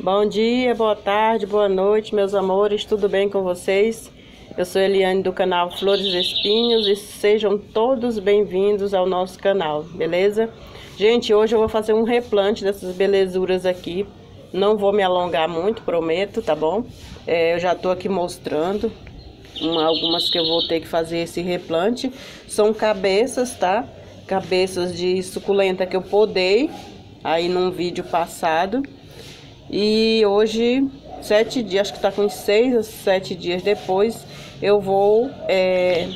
Bom dia, boa tarde, boa noite, meus amores, tudo bem com vocês? Eu sou Eliane do canal Flores Espinhos e sejam todos bem-vindos ao nosso canal, beleza? Gente, hoje eu vou fazer um replante dessas belezuras aqui, não vou me alongar muito, prometo, tá bom? É, eu já tô aqui mostrando uma, algumas que eu vou ter que fazer esse replante, são cabeças, tá? Cabeças de suculenta que eu podei aí num vídeo passado. E hoje, sete dias, acho que tá com seis ou sete dias depois, eu vou é,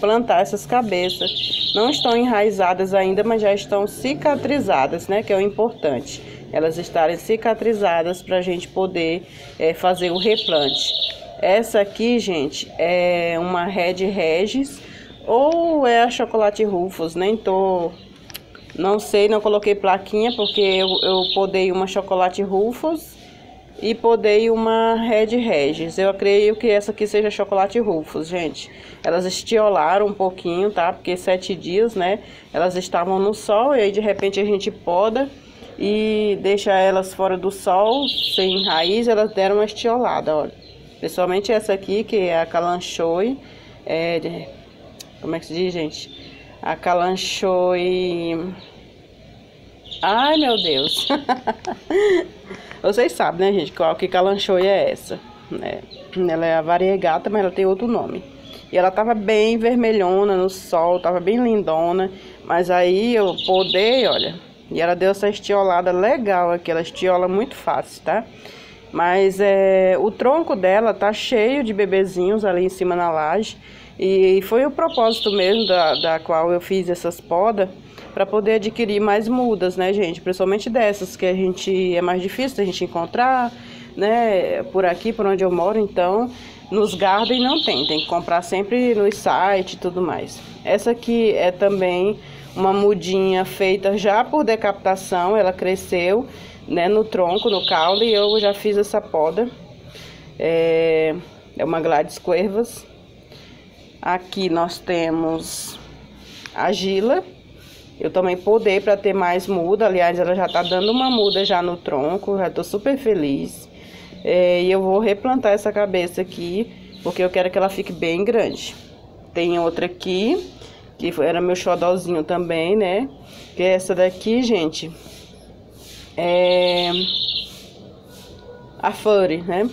plantar essas cabeças. Não estão enraizadas ainda, mas já estão cicatrizadas, né? Que é o importante. Elas estarem cicatrizadas para a gente poder é, fazer o replante. Essa aqui, gente, é uma Red Regis ou é a Chocolate Rufus, nem tô não sei, não coloquei plaquinha porque eu, eu podei uma chocolate Rufus e podei uma Red Regis. Eu creio que essa aqui seja chocolate Rufus, gente. Elas estiolaram um pouquinho, tá? Porque sete dias, né? Elas estavam no sol e aí de repente a gente poda e deixa elas fora do sol, sem raiz, elas deram uma estiolada, olha. Principalmente essa aqui, que é a Calanchoe. É, como é que se diz, gente? A calanchoe... Ai, meu Deus. Vocês sabem, né, gente, qual que calanchoe é essa, né? Ela é a variegata, mas ela tem outro nome. E ela tava bem vermelhona no sol, tava bem lindona. Mas aí eu podei, olha, e ela deu essa estiolada legal aqui. Ela estiola muito fácil, tá? Mas é, o tronco dela tá cheio de bebezinhos ali em cima na laje. E foi o propósito mesmo da, da qual eu fiz essas podas para poder adquirir mais mudas, né, gente? Principalmente dessas que a gente é mais difícil a gente encontrar, né? Por aqui, por onde eu moro, então nos garden não tem, tem que comprar sempre no site e tudo mais. Essa aqui é também uma mudinha feita já por decapitação, ela cresceu, né, no tronco, no caule, e eu já fiz essa poda. É, é uma Gladys Cuervas. Aqui nós temos a Gila. Eu também podei para ter mais muda. Aliás, ela já tá dando uma muda já no tronco. Já tô super feliz. É, e eu vou replantar essa cabeça aqui, porque eu quero que ela fique bem grande. Tem outra aqui, que era meu xodózinho também, né? Que é essa daqui, gente. É... A Furry, né?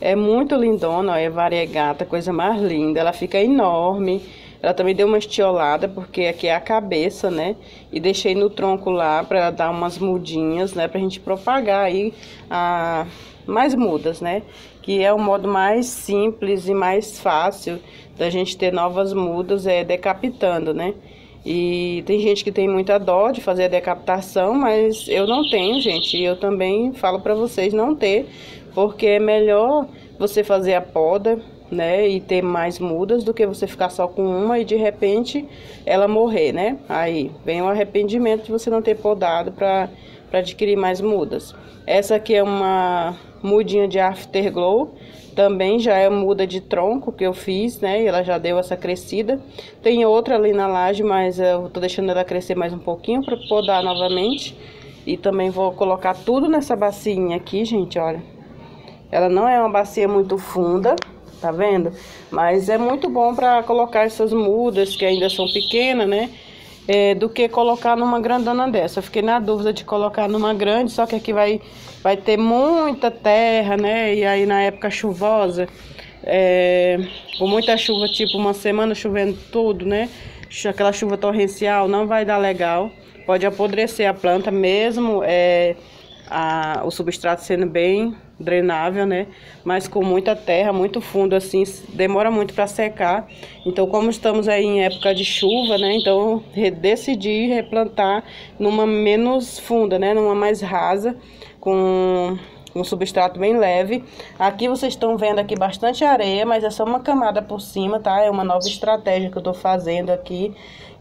É muito lindona, ó, é variegata, coisa mais linda. Ela fica enorme. Ela também deu uma estiolada, porque aqui é a cabeça, né? E deixei no tronco lá para dar umas mudinhas, né? Pra gente propagar aí a... mais mudas, né? Que é o modo mais simples e mais fácil da gente ter novas mudas, é decapitando, né? E tem gente que tem muita dó de fazer a decapitação, mas eu não tenho, gente. E eu também falo para vocês não ter, porque é melhor você fazer a poda, né, e ter mais mudas do que você ficar só com uma e de repente ela morrer, né? Aí vem o arrependimento de você não ter podado para adquirir mais mudas. Essa aqui é uma mudinha de Afterglow, também já é muda de tronco que eu fiz, né? E ela já deu essa crescida. Tem outra ali na laje, mas eu tô deixando ela crescer mais um pouquinho para podar novamente. E também vou colocar tudo nessa bacinha aqui, gente, olha. Ela não é uma bacia muito funda, tá vendo? Mas é muito bom para colocar essas mudas que ainda são pequenas, né? É, do que colocar numa grandona dessa. Eu fiquei na dúvida de colocar numa grande, só que aqui vai, vai ter muita terra, né? E aí na época chuvosa, é, com muita chuva, tipo uma semana chovendo tudo, né? Aquela chuva torrencial não vai dar legal. Pode apodrecer a planta mesmo, é, a, o substrato sendo bem drenável, né? Mas com muita terra, muito fundo assim, demora muito para secar. Então, como estamos aí em época de chuva, né? Então, decidi replantar numa menos funda, né? Numa mais rasa, com um substrato bem leve. Aqui vocês estão vendo aqui bastante areia, mas é só uma camada por cima, tá? É uma nova estratégia que eu tô fazendo aqui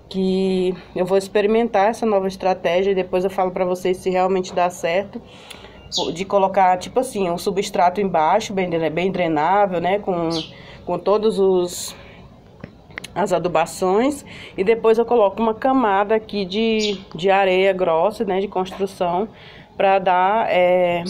que eu vou experimentar essa nova estratégia e depois eu falo para vocês se realmente dá certo de colocar tipo assim um substrato embaixo bem bem drenável né com com todos os as adubações e depois eu coloco uma camada aqui de, de areia grossa né de construção para dar é,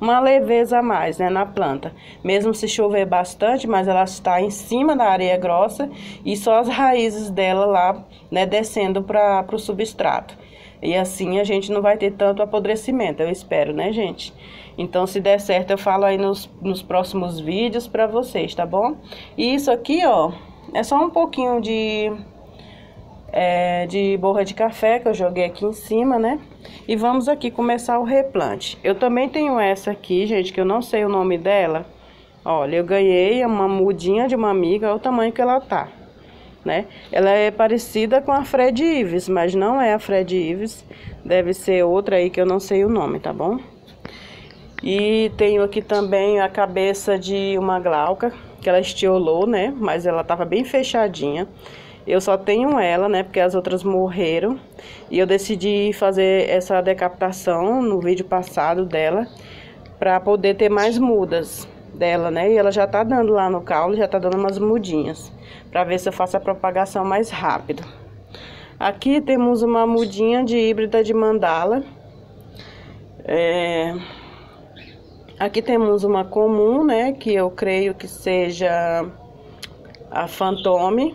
uma leveza a mais, né, na planta. Mesmo se chover bastante, mas ela está em cima da areia grossa e só as raízes dela lá, né, descendo para o substrato. E assim a gente não vai ter tanto apodrecimento, eu espero, né, gente? Então, se der certo, eu falo aí nos, nos próximos vídeos para vocês, tá bom? E isso aqui, ó, é só um pouquinho de, é, de borra de café que eu joguei aqui em cima, né? E vamos aqui começar o replante. Eu também tenho essa aqui, gente, que eu não sei o nome dela. Olha, eu ganhei uma mudinha de uma amiga, olha o tamanho que ela tá né? Ela é parecida com a Fred Ives, mas não é a Fred Ives. Deve ser outra aí que eu não sei o nome, tá bom? E tenho aqui também a cabeça de uma glauca, que ela estiolou, né? Mas ela tava bem fechadinha. Eu só tenho ela, né? Porque as outras morreram. E eu decidi fazer essa decapitação no vídeo passado dela, para poder ter mais mudas dela, né? E ela já tá dando lá no caule, já tá dando umas mudinhas, para ver se eu faço a propagação mais rápido. Aqui temos uma mudinha de híbrida de mandala. É... Aqui temos uma comum, né? Que eu creio que seja a Fantome.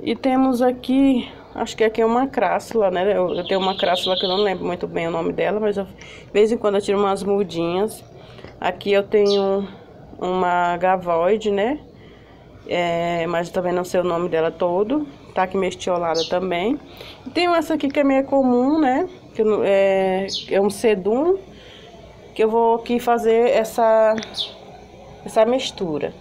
E temos aqui, acho que aqui é uma crássula, né? Eu, eu tenho uma crássula que eu não lembro muito bem o nome dela, mas eu, de vez em quando eu tiro umas mudinhas. Aqui eu tenho uma gavoide, né? É, mas também não sei o nome dela todo. Tá aqui meio estiolada também. E tenho essa aqui que é meio comum, né? Que é, é um sedum. Que eu vou aqui fazer essa, essa mistura.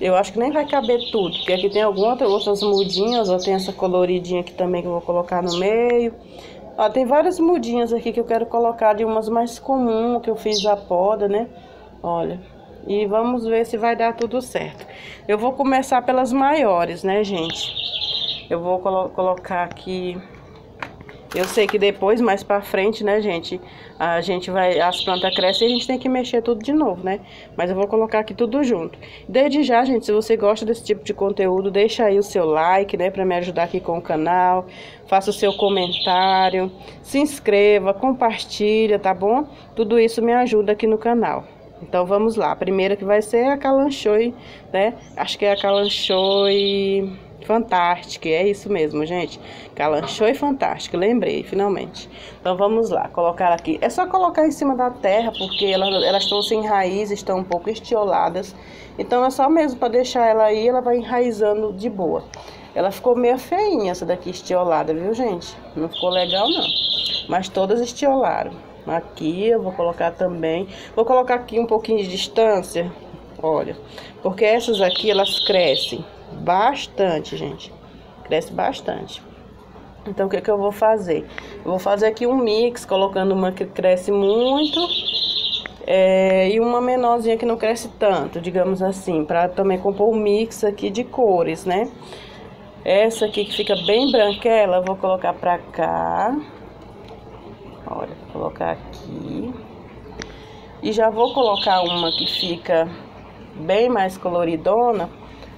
Eu acho que nem vai caber tudo, porque aqui tem algumas outras mudinhas, ó, tem essa coloridinha aqui também que eu vou colocar no meio. Ó, tem várias mudinhas aqui que eu quero colocar de umas mais comuns que eu fiz a poda, né? Olha, e vamos ver se vai dar tudo certo. Eu vou começar pelas maiores, né, gente? Eu vou colo colocar aqui eu sei que depois, mais pra frente, né, gente, a gente vai, as plantas crescem e a gente tem que mexer tudo de novo, né? Mas eu vou colocar aqui tudo junto. Desde já, gente, se você gosta desse tipo de conteúdo, deixa aí o seu like, né, pra me ajudar aqui com o canal. Faça o seu comentário, se inscreva, compartilha, tá bom? Tudo isso me ajuda aqui no canal. Então vamos lá, a primeira que vai ser a calanchoi, né? Acho que é a calanchoi fantástica, é isso mesmo, gente. Calanchoi fantástica, lembrei, finalmente. Então vamos lá, colocar aqui. É só colocar em cima da terra, porque elas, elas estão sem raiz, estão um pouco estioladas. Então é só mesmo para deixar ela aí, ela vai enraizando de boa. Ela ficou meio feinha essa daqui estiolada, viu, gente? Não ficou legal não. Mas todas estiolaram. Aqui eu vou colocar também. Vou colocar aqui um pouquinho de distância. Olha, porque essas aqui elas crescem bastante, gente. Cresce bastante. Então o que que eu vou fazer? Eu vou fazer aqui um mix, colocando uma que cresce muito é, e uma menorzinha que não cresce tanto, digamos assim, para também compor um mix aqui de cores, né? Essa aqui que fica bem branquela, eu vou colocar pra cá. Olha, colocar aqui. E já vou colocar uma que fica bem mais coloridona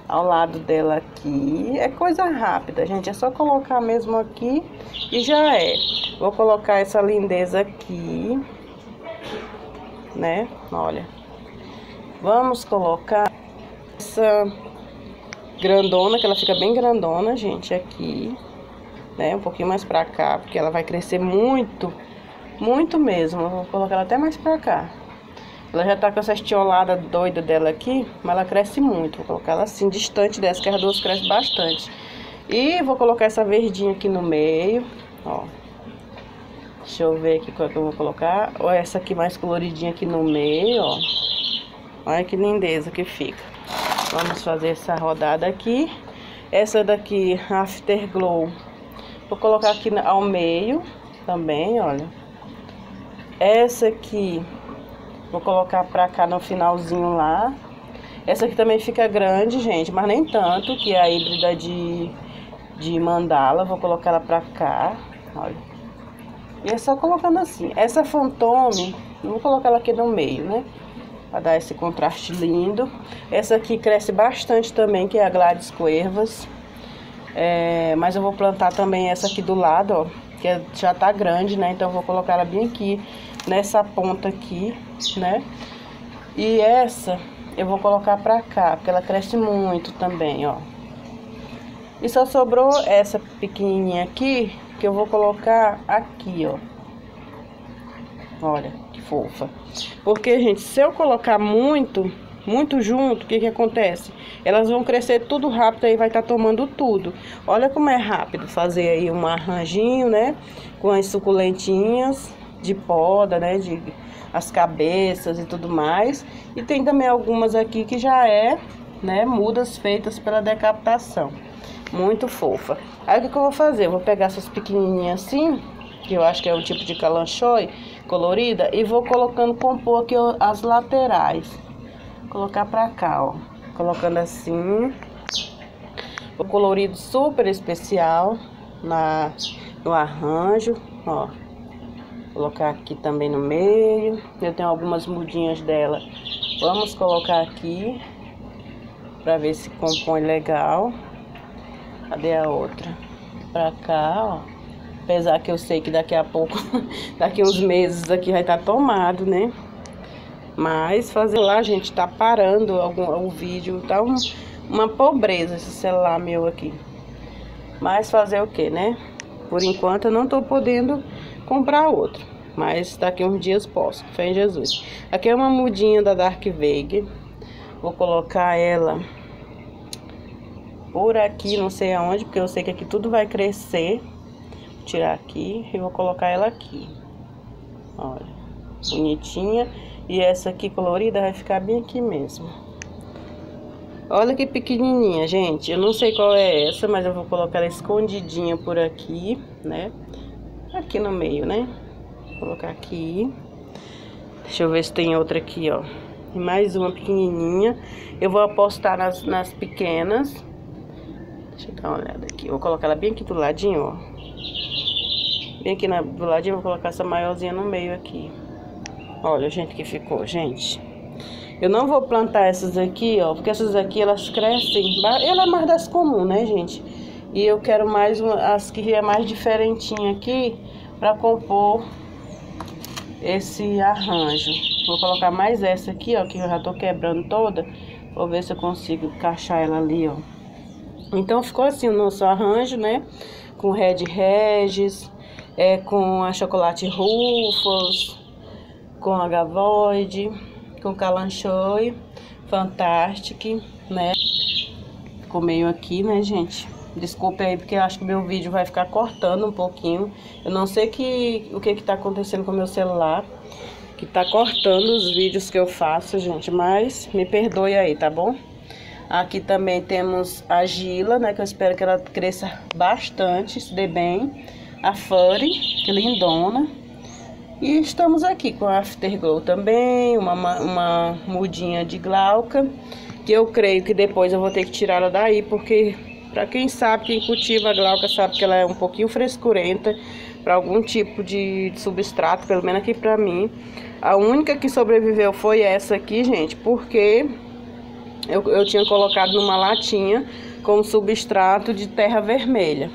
ao lado dela aqui. É coisa rápida, gente. É só colocar mesmo aqui e já é. Vou colocar essa lindeza aqui, né? Olha. Vamos colocar essa grandona, que ela fica bem grandona, gente, aqui. Né? Um pouquinho mais pra cá, porque ela vai crescer muito muito mesmo. Vou colocar ela até mais pra cá. Ela já tá com essa estiolada doida dela aqui, mas ela cresce muito. Vou colocar ela assim, distante dessa, que as duas crescem bastante. E vou colocar essa verdinha aqui no meio, ó. Deixa eu ver aqui qual é que eu vou colocar. Ó, essa aqui mais coloridinha aqui no meio, ó. Olha que lindeza que fica. Vamos fazer essa rodada aqui. Essa daqui, Afterglow, vou colocar aqui ao meio também, olha. Essa aqui, vou colocar pra cá no finalzinho lá. Essa aqui também fica grande, gente, mas nem tanto, que é a híbrida de, de mandala. Vou colocar ela pra cá, olha. E é só colocando assim. Essa fantome, vou colocar ela aqui no meio, né? Pra dar esse contraste lindo. Essa aqui cresce bastante também, que é a Gladys Coervas. É, mas eu vou plantar também essa aqui do lado, ó. Que já tá grande, né? Então eu vou colocar ela bem aqui nessa ponta aqui, né? E essa eu vou colocar pra cá, porque ela cresce muito também, ó. E só sobrou essa pequenininha aqui, que eu vou colocar aqui, ó. Olha, que fofa. Porque, gente, se eu colocar muito, muito junto, o que que acontece? Elas vão crescer tudo rápido aí vai estar tá tomando tudo. Olha como é rápido fazer aí um arranjinho, né? Com as suculentinhas de poda, né? De as cabeças e tudo mais. E tem também algumas aqui que já é, né? Mudas feitas pela decapitação. Muito fofa. Aí o que, que eu vou fazer? Eu vou pegar essas pequenininhas assim, que eu acho que é um tipo de calanchoi colorida, e vou colocando, compor aqui as laterais. Colocar pra cá, ó. Colocando assim. O colorido super especial na, no arranjo, ó. Colocar aqui também no meio. Eu tenho algumas mudinhas dela. Vamos colocar aqui. Pra ver se compõe legal. Cadê a outra? Pra cá, ó. Apesar que eu sei que daqui a pouco, daqui uns meses aqui vai estar tá tomado, né? Mas fazer lá, gente, tá parando algum, o vídeo, tá um, uma pobreza esse celular meu aqui. Mas fazer o que, né? Por enquanto eu não tô podendo comprar outro. Mas daqui uns dias posso, fé em Jesus. Aqui é uma mudinha da Dark Veig. Vou colocar ela por aqui, não sei aonde, porque eu sei que aqui tudo vai crescer. Vou tirar aqui e vou colocar ela aqui. Olha, bonitinha. E essa aqui colorida vai ficar bem aqui mesmo. Olha que pequenininha, gente. Eu não sei qual é essa, mas eu vou colocar ela escondidinha por aqui, né? Aqui no meio, né? Vou colocar aqui. Deixa eu ver se tem outra aqui, ó. E mais uma pequenininha. Eu vou apostar nas, nas pequenas Deixa eu dar uma olhada aqui. vou colocar ela bem aqui do ladinho, ó. Bem aqui na, do ladinho, vou colocar essa maiorzinha no meio aqui. Olha, gente, que ficou, gente. Eu não vou plantar essas aqui, ó, porque essas aqui, elas crescem... Ela é mais das comuns, né, gente? E eu quero mais uma, as que é mais diferentinha aqui, pra compor esse arranjo. Vou colocar mais essa aqui, ó, que eu já tô quebrando toda. Vou ver se eu consigo encaixar ela ali, ó. Então ficou assim o nosso arranjo, né? Com Red Regis, é, com a Chocolate Ruffles, com a Gavoid, com Calanchoy, Fantastic, né? Meio aqui, né, gente? Desculpe aí, porque eu acho que meu vídeo vai ficar cortando um pouquinho. Eu não sei que, o que que tá acontecendo com o meu celular, que tá cortando os vídeos que eu faço, gente. Mas me perdoe aí, tá bom? Aqui também temos a Gila, né? Que eu espero que ela cresça bastante, se dê bem. A Furry, que lindona. E estamos aqui com a Afterglow também, uma, uma mudinha de glauca. Que eu creio que depois eu vou ter que tirar ela daí, porque para quem sabe, quem cultiva a glauca sabe que ela é um pouquinho frescurenta para algum tipo de substrato, pelo menos aqui para mim. A única que sobreviveu foi essa aqui, gente, porque eu, eu tinha colocado numa latinha como substrato de terra vermelha.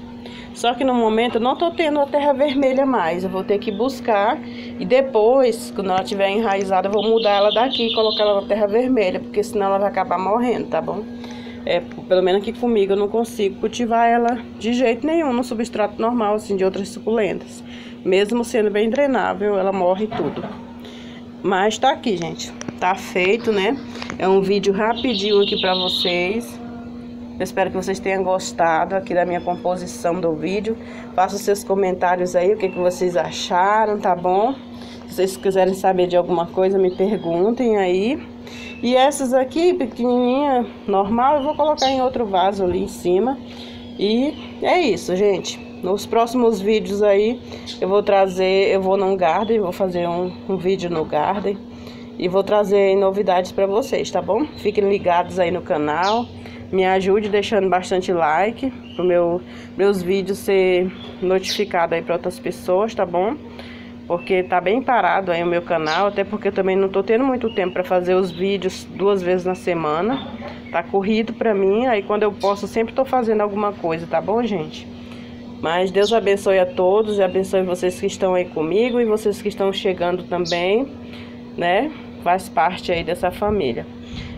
Só que no momento eu não tô tendo a terra vermelha mais. Eu vou ter que buscar e depois, quando ela estiver enraizada, eu vou mudar ela daqui e colocar ela na terra vermelha, porque senão ela vai acabar morrendo, tá bom? É, pelo menos aqui comigo eu não consigo cultivar ela de jeito nenhum no substrato normal, assim, de outras suculentas. Mesmo sendo bem drenável, ela morre tudo. Mas tá aqui, gente. Tá feito, né? É um vídeo rapidinho aqui pra vocês. Eu espero que vocês tenham gostado aqui da minha composição do vídeo. Façam seus comentários aí, o que, que vocês acharam, tá bom? Se vocês quiserem saber de alguma coisa, me perguntem aí. E essas aqui, pequenininha, normal, eu vou colocar em outro vaso ali em cima. E é isso, gente. Nos próximos vídeos aí, eu vou trazer, eu vou num garden, vou fazer um, um vídeo no garden. E vou trazer novidades para vocês, tá bom? Fiquem ligados aí no canal. Me ajude deixando bastante like para meu, meus vídeos ser notificado aí para outras pessoas, tá bom? Porque tá bem parado aí o meu canal, até porque eu também não tô tendo muito tempo para fazer os vídeos duas vezes na semana. Tá corrido para mim, aí quando eu posso sempre tô fazendo alguma coisa, tá bom, gente? Mas Deus abençoe a todos e abençoe vocês que estão aí comigo e vocês que estão chegando também, né? Faz parte aí dessa família.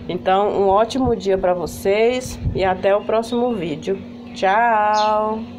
Então, um ótimo dia para vocês e até o próximo vídeo. Tchau!